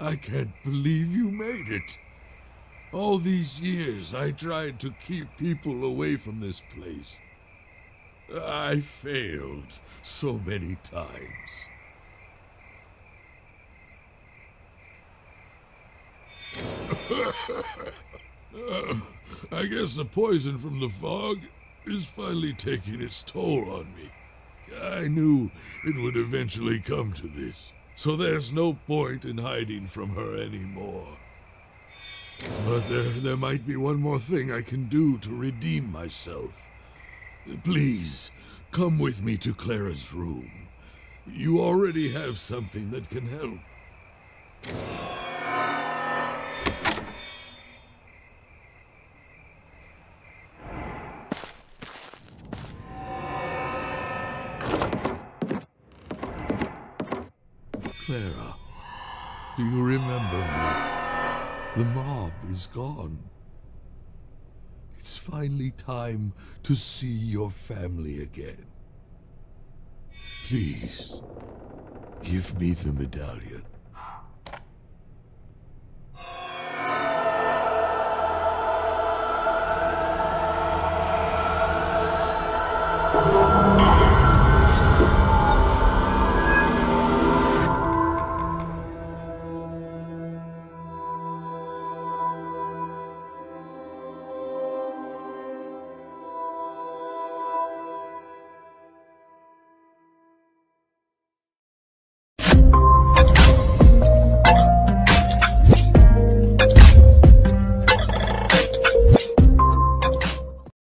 I can't believe you made it. All these years I tried to keep people away from this place. I failed so many times. I guess the poison from the fog is finally taking its toll on me. I knew it would eventually come to this, so there's no point in hiding from her anymore. But there, there might be one more thing I can do to redeem myself. Please, come with me to Clara's room. You already have something that can help. Clara, do you remember me? The mob is gone. It's finally time to see your family again. Please, give me the medallion.